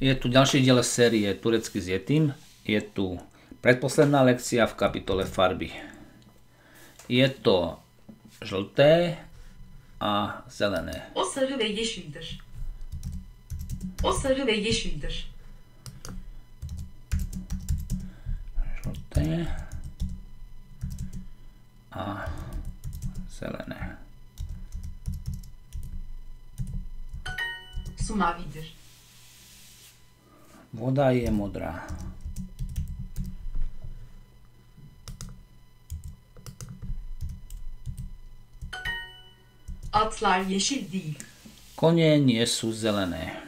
Je tu ďalší diel série Turecky s Yetim. Je tu predposledná lekcia v kapitole farby. Je to žlté a zelené. O sarı ve yeşildir. O sarı ve yeşildir. Žlté a zelené. Su mavidir. Voda je modrá. Atlar yeşil değil. Konie nie sú zelené.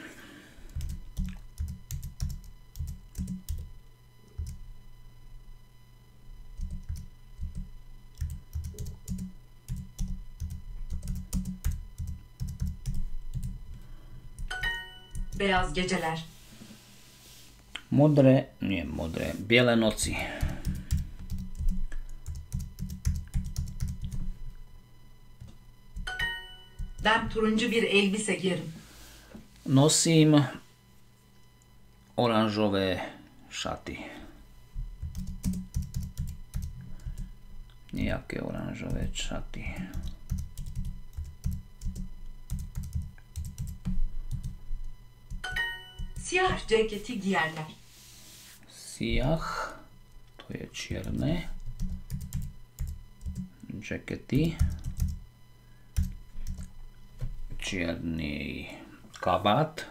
Beyaz geceler. Modré, nie modré, biele noci. Ben turuncu bir elbise giyerim. Nosím oranžové šaty. Nejaké oranžové šaty. Siyah ceketi giyerler. Siyah, to je čirne, džeketi, čirni kabat.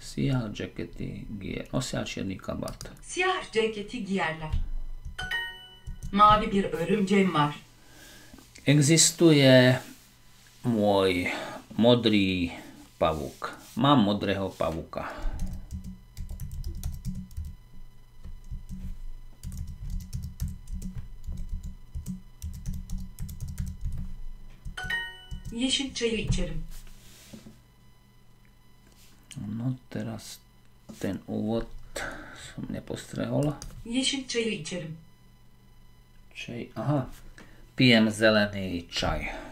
Siyah ceketi giyer. Nosya çirni kabat. Siyah ceketi giyerler. Mavi bir örümceğim var. Egzistuje mój modrý pavúk. Mám modrého pavúka. Çayı içerim. No teraz ten úvod som nepostrehol. Yeşil çayı içerim. Čaj, aha. Pijem zelený čaj.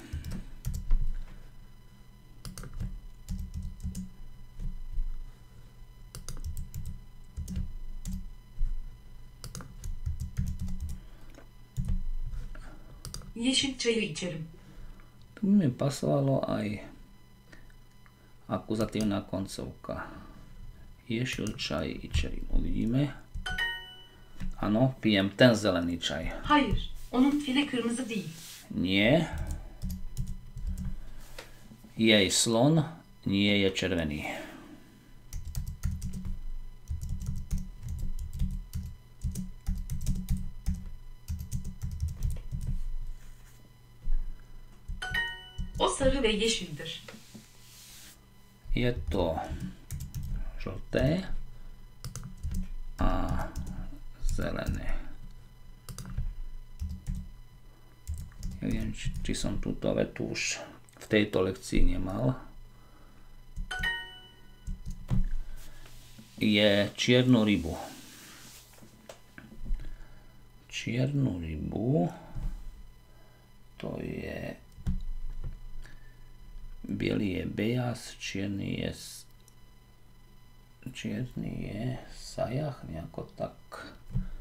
Yeşil çayı içerim. Tu by mi pasovalo aj akuzatívna koncovka. Ješil čaj i čaj. Uvidíme. Áno, pijem ten zelený čaj. Hayır, onun fili kırmızı değil. Nie. Jej slon nie je červený. Sarı ve yeşildir. Je to žlté a zelené. Neviem, či, či som túto vetu už v tejto lekcii nemal. Je čiernu rybu. Čiernu rybu to je Bielý je bejas, čierny je čierny je sajach, nejako tak.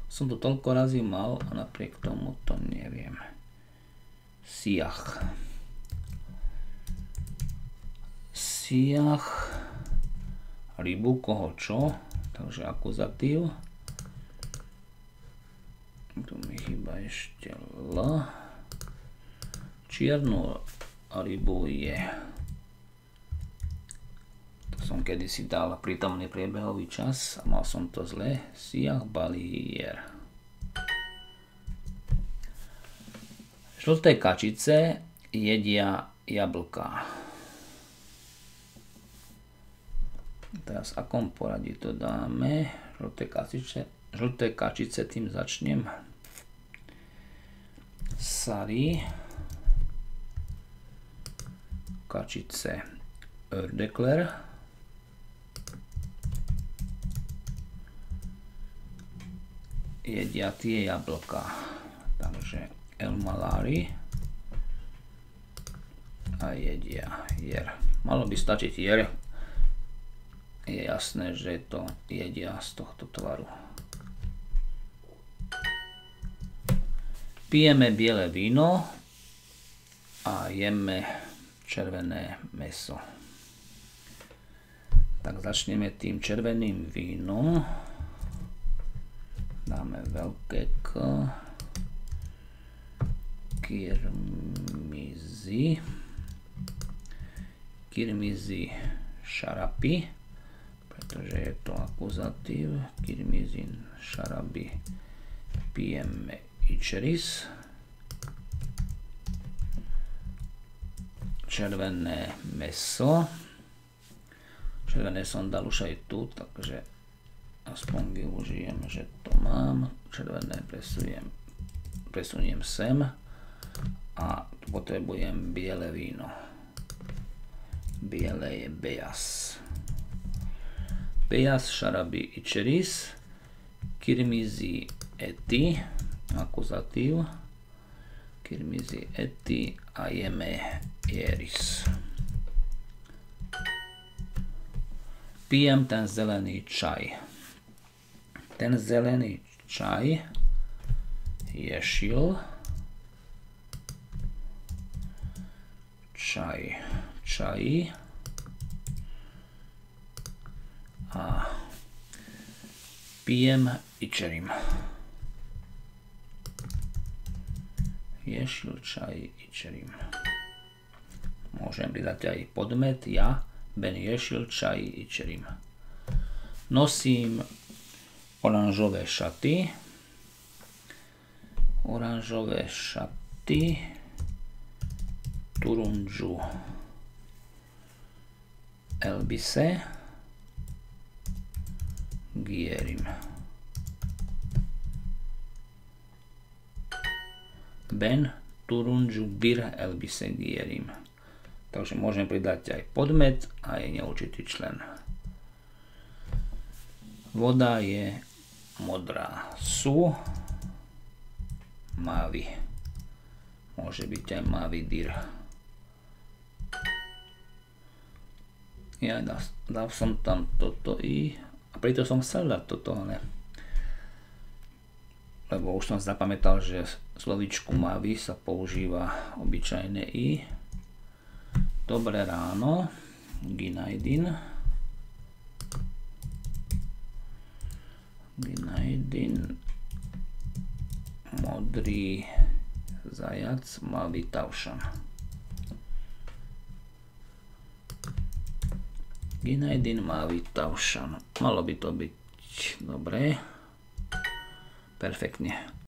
Som to toľko razy mal a napriek tomu to neviem. Siach. Siach. Rybu, koho čo? Takže akuzatív. Tu mi chýba ešte L. Čiernu rybu je som kedysi dal prítomný priebehový čas a mal som to zle. Siach balier. Žlté kačice jedia jablka. Teraz akom poradí to dáme? Žlté kačice, žlté kačice tým začnem. Sari. Kačice Ördekler. Jedia tie jablka. Takže El a jedia hier. Malo by stačiť jer. Je jasné, že to jedia z tohto tvaru. Pijeme biele víno a jeme červené meso. Tak začneme tým červeným vínom. Veľké K. Kirmizi. Kirmizi šarapy, pretože je to akuzatív. Kirmizin šaraby pijeme ičeris. Červené meso. Červené som dal už tu, takže aspoň využijem, že to mám. Červené presuniem, presuniem sem a potrebujem biele víno. Biele je Bejas. Bejas šarabi ičeris, kirmizi eti, akuzatív, kirmizi eti a jeme jeris. Pijem ten zelený čaj ten zelený čaj ješil čaj čaj a pijem ičerim. Ješil čaj ičerim. Môžem pridať aj podmet ja, ben ješil čaj ičerim. Nosím oranžové šaty. Oranžové šaty. Turunžu Elbise. Gierim. Ben Turunžu Bir Elbise Gierim. Takže môžem pridať aj podmet a aj neurčitý člen. Voda je modrá. Sú mavy. Môže byť aj mavy dyr. Ja dal som tam toto i a preto som chcel dať toto, ale lebo už som zapamätal, že slovičku mavy sa používa obyčajné i. Dobré ráno, Ginajdin. Gnajdin modrý zajac malý tavšan. Ginajdin malý tavšan. Malo by to byť dobré. Perfektne.